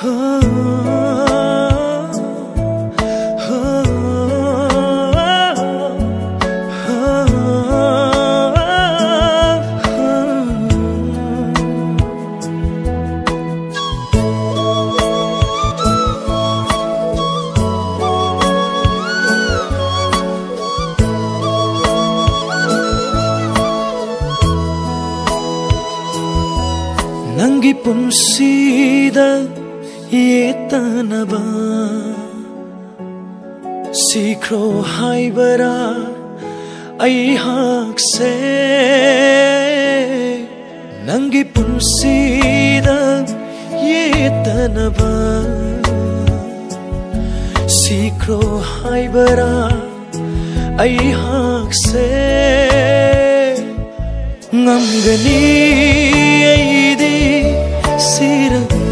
난 기쁨 시다. ꯌꯦꯠꯇꯅꯕ ꯁꯤꯈ꯭ꯔꯣ ꯍꯥꯏꯕꯔꯥ ꯑꯩꯍꯥꯛꯁꯦ ꯅꯪꯒꯤ ꯄꯨꯟꯁꯤꯗ ꯌꯦꯠꯇꯅꯕ ꯁꯤꯈ꯭ꯔꯣ ꯍꯥꯏꯕꯔꯥ ꯑꯩꯍꯥꯛꯁꯦ ꯉꯝꯒꯅꯤ ꯑꯩꯗꯤ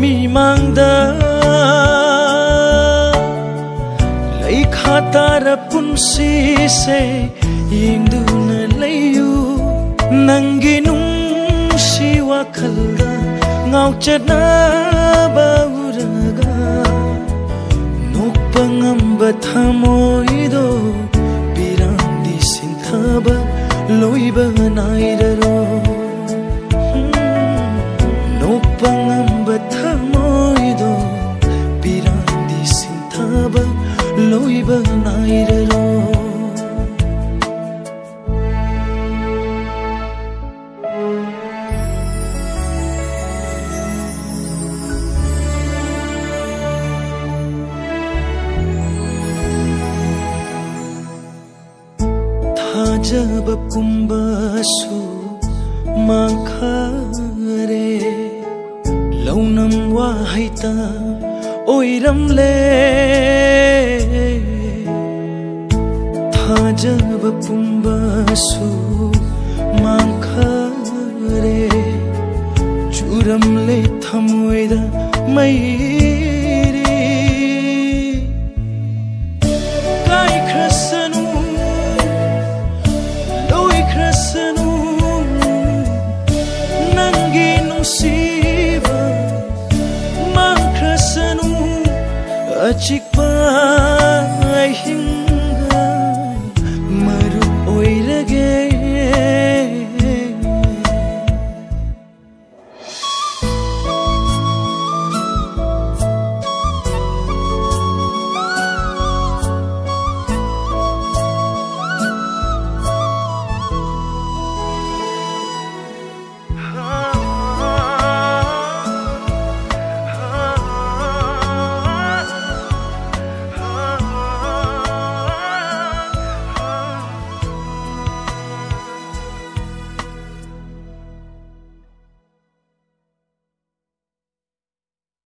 mimangda laikha tara punsi se ying du na layu nangi nung siwa khalda ngauchana bauraga nokpangamba thamoido pirandi sinthaba loiba nairaro जबकुम्बसु मा खरे लौनम वाहैत ओइरमले थाजब पुम्बसु मा खरे चुरमले थमुइदा मै impossível mang kha sanu him